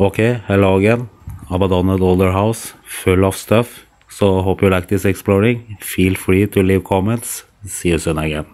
Okay, hello again. Abandoned older house, full of stuff. So hope you like this exploring. Feel free to leave comments. See you soon again.